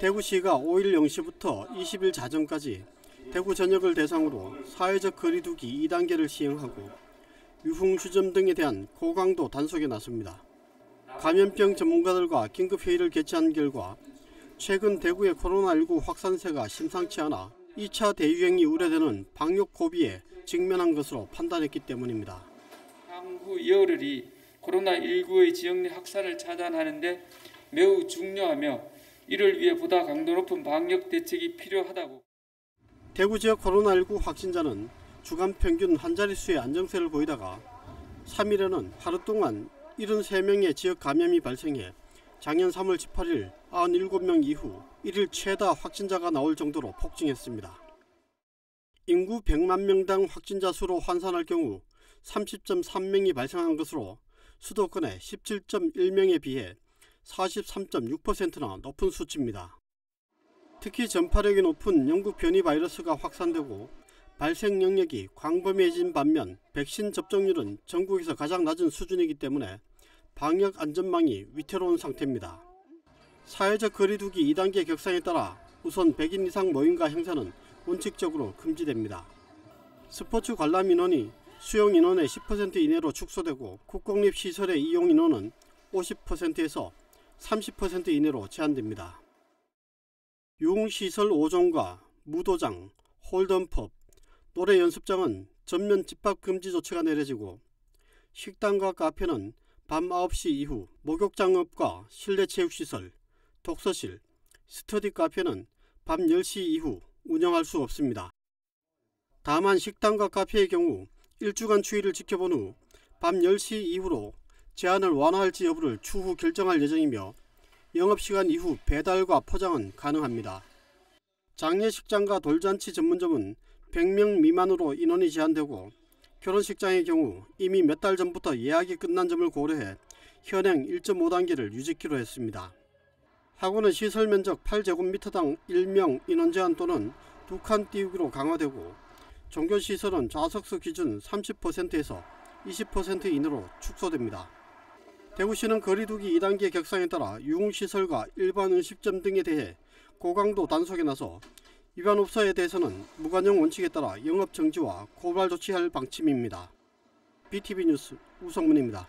대구시가 5일 0시부터 20일 자정까지 대구 전역을 대상으로 사회적 거리두기 2단계를 시행하고 유흥주점 등에 대한 고강도 단속에 나섭니다. 감염병 전문가들과 긴급회의를 개최한 결과 최근 대구의 코로나19 확산세가 심상치 않아 2차 대유행이 우려되는 방역 고비에 직면한 것으로 판단했기 때문입니다. 향후 열흘이 코로나19의 지역 내 확산을 차단하는 데 매우 중요하며 이를 위해 보다 강도 높은 방역 대책이 필요하다고 대구 지역 코로나19 확진자는 주간 평균 한 자릿수의 안정세를 보이다가 3일에는 하루 동안 73명의 지역 감염이 발생해 작년 3월 18일 97명 이후 1일 최다 확진자가 나올 정도로 폭증했습니다. 인구 100만 명당 확진자 수로 환산할 경우 30.3명이 발생한 것으로 수도권의 17.1명에 비해 43.6%나 높은 수치입니다. 특히 전파력이 높은 영국 변이 바이러스가 확산되고 발생 영역이 광범위해진 반면 백신 접종률은 전국에서 가장 낮은 수준이기 때문에 방역 안전망이 위태로운 상태입니다. 사회적 거리두기 2단계 격상에 따라 우선 100인 이상 모임과 행사는 원칙적으로 금지됩니다. 스포츠 관람 인원이 수용 인원의 10% 이내로 축소되고 국공립 시설의 이용 인원은 50%에서 30% 이내로 제한됩니다. 유흥시설 5종과 무도장, 홀덤펍, 노래 연습장은 전면 집합 금지 조치가 내려지고 식당과 카페는 밤 9시 이후 목욕장업과 실내 체육시설, 독서실, 스터디 카페는 밤 10시 이후 운영할 수 없습니다. 다만 식당과 카페의 경우 일주간 추이를 지켜본 후 밤 10시 이후로 제한을 완화할지 여부를 추후 결정할 예정이며 영업시간 이후 배달과 포장은 가능합니다. 장례식장과 돌잔치 전문점은 100명 미만으로 인원이 제한되고 결혼식장의 경우 이미 몇 달 전부터 예약이 끝난 점을 고려해 현행 1.5단계를 유지키로 했습니다. 학원은 시설 면적 8제곱미터당 1명 인원 제한 또는 두 칸 띄우기로 강화되고 종교시설은 좌석수 기준 30%에서 20% 이내로 축소됩니다. 대구시는 거리두기 2단계 격상에 따라 유흥시설과 일반 음식점 등에 대해 고강도 단속에 나서 위반 업소에 대해서는 무관용 원칙에 따라 영업 정지와 고발 조치할 방침입니다. BTV 뉴스 우성문입니다.